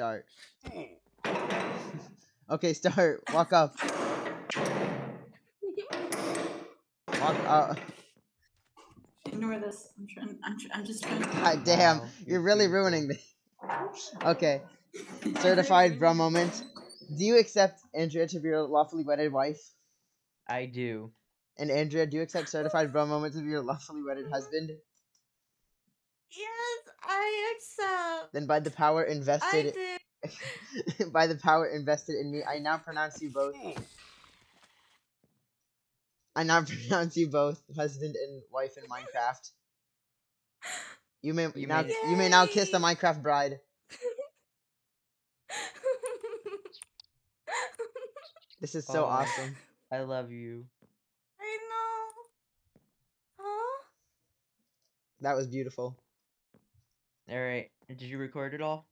start. Hmm. Okay, start. Walk up. Walk up. Ignore this. I'm trying. I'm. Tr- I'm just trying. God damn, you're really ruining this. Okay, certified bro moment. Do you accept Andrea to be your lawfully wedded wife? I do. And Andrea, do you accept certified bro moment to be your lawfully wedded husband? Yes, I accept. Then by the power invested by the power invested in me, I now pronounce you both I now pronounce you both husband and wife in Minecraft. You may You now made you may now kiss the Minecraft bride. This is so Oh. awesome. I love you. I know. Huh? That was beautiful. All right. Did you record it all?